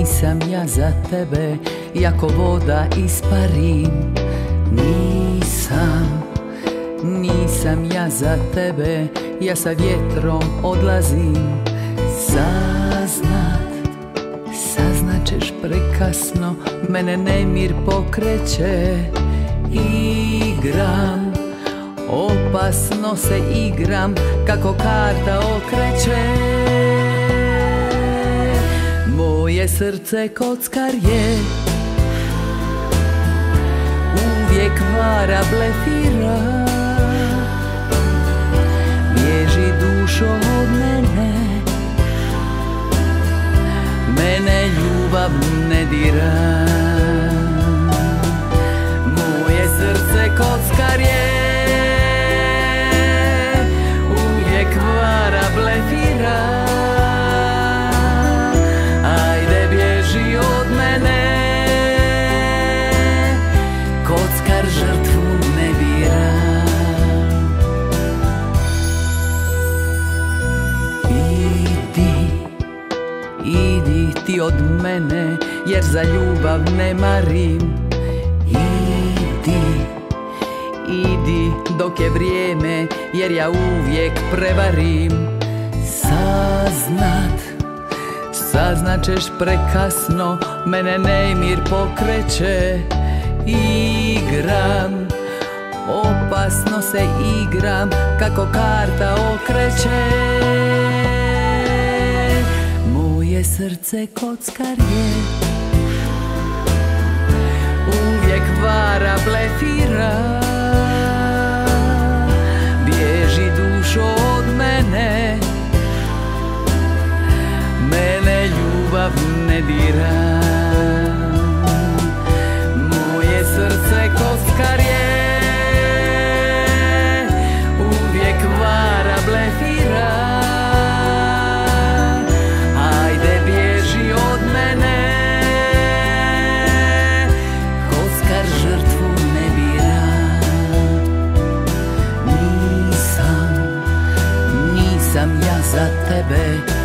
Nisam ja za tebe, jako voda isparim Nisam, nisam ja za tebe, ja sa vjetrom odlazim. Saznat, saznat ćeš prekasno, mene nemir pokreće. Igram, opasno se igram, kako karta okreće Moje srce kockar je. Uvijek vara blefira. Bježi dušo od mene. Mene ljubav ne dira od mene Jer za ljubav ne marim Idi, idi dok je vrijeme Jer ja uvijek prevarim. Saznat Saznat prekasno, mene nemir pokreće. Igram, opasno se igram, kako karta okreće moje srce kockar je Uvijek vara blefira. Bježi dušo od mene. Mene ljubav ne dira. Moje srce kockar je za tebe